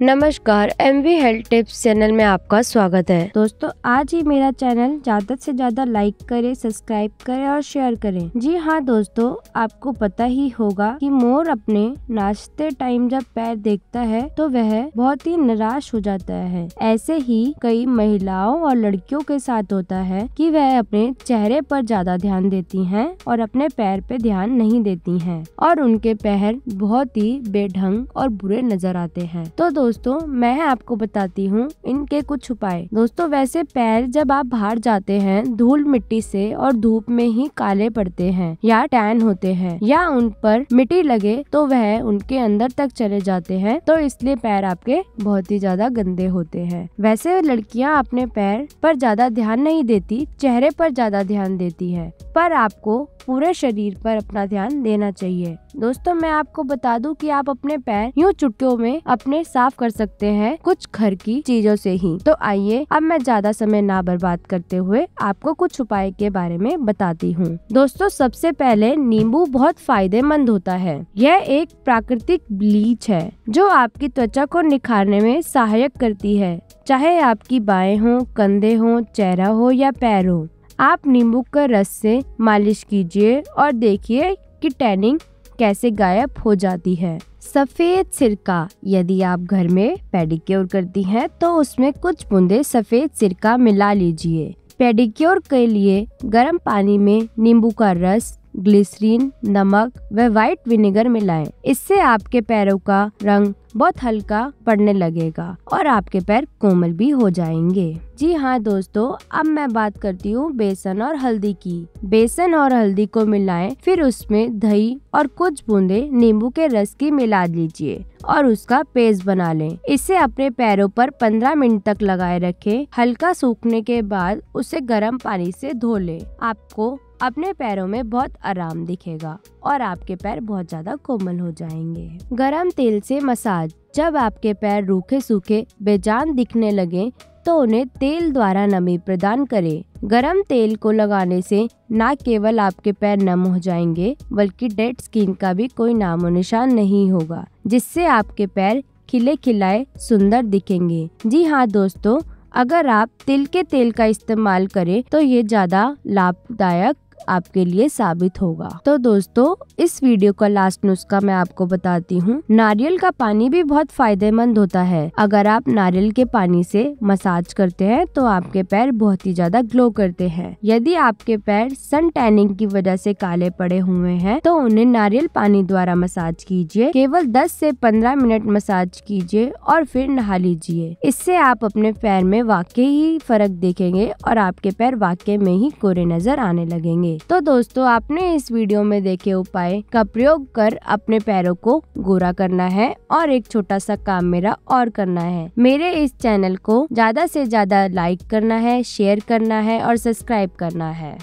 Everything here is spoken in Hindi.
नमस्कार M V health tips channel में आपका स्वागत है। दोस्तों, आज ही मेरा चैनल ज़्यादा से ज़्यादा लाइक करें सब्सक्राइब करें और शेयर करें। जी हाँ दोस्तों, आपको पता ही होगा कि मोर अपने नाश्ते टाइम जब पैर देखता है तो वह बहुत ही निराश हो जाता है। ऐसे ही कई महिलाओं और लड़कियों के साथ होता है कि वह अपने चेहरे पर ज़्यादा ध्यान देती हैं और अपने पैर पे ध्यान नहीं देती हैं और उनके पैर बहुत ही बेढंग और बुरे नज़र आते हैं। तो दोस्तों, मैं आपको बताती हूँ इनके कुछ उपाय। दोस्तों, वैसे पैर जब आप बाहर जाते हैं, धूल मिट्टी से और धूप में ही काले पड़ते हैं या टैन होते हैं या उन पर मिट्टी लगे तो वह उनके अंदर तक चले जाते हैं तो इसलिए पैर आपके बहुत ही ज़्यादा गंदे होते हैं। वैसे लड़कियाँ अपने पैर पर ज़्यादा ध्यान नहीं देती, चेहरे पर ज़्यादा ध्यान देती है, पर आपको पूरे शरीर पर अपना ध्यान देना चाहिए। दोस्तों, मैं आपको बता दूँ कि आप अपने पैर यूँ चुटकियों में अपने साफ़ कर सकते हैं कुछ घर की चीज़ों से ही। तो आइए, अब मैं ज़्यादा समय ना बर्बाद करते हुए आपको कुछ उपाय के बारे में बताती हूँ। दोस्तों, सबसे पहले नींबू बहुत फ़ायदेमंद होता है। यह एक प्राकृतिक ब्लीच है, जो आपकी त्वचा को निखारने में सहायक करती है। चाहे आपकी बाएँ हो, कंधे हो, चेहरा हो या पैर हो, आप नींबू का रस से मालिश कीजिए और देखिए कि टैनिंग कैसे गायब हो जाती है। सफ़ेद सिरका। यदि आप घर में पेडिक्योर करती हैं तो उसमें कुछ बूंदे सफ़ेद सिरका मिला लीजिए। पेडिक्योर के लिए गर्म पानी में नींबू का रस ग्लिसरीन, नमक व व्हाइट विनेगर मिलाएँ। इससे आपके पैरों का रंग बहुत हल्का पड़ने लगेगा और आपके पैर कोमल भी हो जाएँगे। जी हाँ दोस्तों, अब मैं बात करती हूँ बेसन और हल्दी की। बेसन और हल्दी को मिलाएँ, फिर उसमें दही और कुछ बूंदे नींबू के रस की मिला लीजिए और उसका पेस्ट बना लें। इसे अपने पैरों पर 15 मिनट तक लगाए रखें। हल्का सूखने के बाद उसे गर्म पानी से धो लें। आपको अपने पैरों में बहुत आराम दिखेगा और आपके पैर बहुत ज़्यादा कोमल हो जाएँगे। गरम तेल से मसाज। जब आपके पैर रूखे सूखे, बेजान दिखने लगे तो उन्हें तेल द्वारा नमी प्रदान करें। गरम तेल को लगाने से न केवल आपके पैर नम हो जाएँगे, बल्कि डेड स्किन का भी कोई नामो निशान नहीं होगा, जिससे आपके पैर खिले खिलाए सुंदर दिखेंगे। जी हाँ दोस्तों, अगर आप तिल के तेल का इस्तेमाल करें तो ये ज़्यादा लाभदायक आपके लिए साबित होगा। तो दोस्तों, इस वीडियो का लास्ट नुस्खा मैं आपको बताती हूँ। नारियल का पानी भी बहुत फ़ायदेमंद होता है। अगर आप नारियल के पानी से मसाज करते हैं तो आपके पैर बहुत ही ज़्यादा ग्लो करते हैं। यदि आपके पैर सन टैनिंग की वजह से काले पड़े हुए हैं तो उन्हें नारियल पानी द्वारा मसाज कीजिए। केवल 10 से 15 मिनट मसाज कीजिए और फिर नहा लीजिए। इससे आप अपने पैर में वाकई ही फ़र्क देखेंगे और आपके पैर वाकई में ही कोरे नज़र आने लगेंगे। होंगे तो दोस्तों, आपने इस वीडियो में देखे उपाय का प्रयोग कर अपने पैरों को गोरा करना है और एक छोटा सा काम मेरा और करना है। मेरे इस चैनल को ज़्यादा से ज़्यादा लाइक करना है, शेयर करना है और सब्सक्राइब करना है।